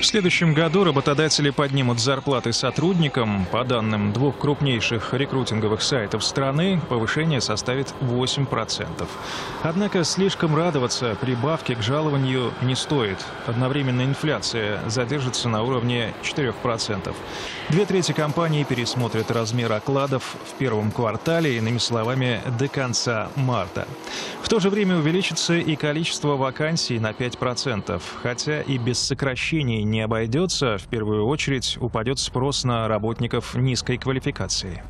В следующем году работодатели поднимут зарплаты сотрудникам. По данным двух крупнейших рекрутинговых сайтов страны, повышение составит 8%. Однако слишком радоваться прибавке к жалованию не стоит. Одновременно инфляция задержится на уровне 4%. Две трети компаний пересмотрят размер окладов в первом квартале, иными словами, до конца марта. В то же время увеличится и количество вакансий на 5%, хотя и без сокращений не обойдется, в первую очередь упадет спрос на работников низкой квалификации.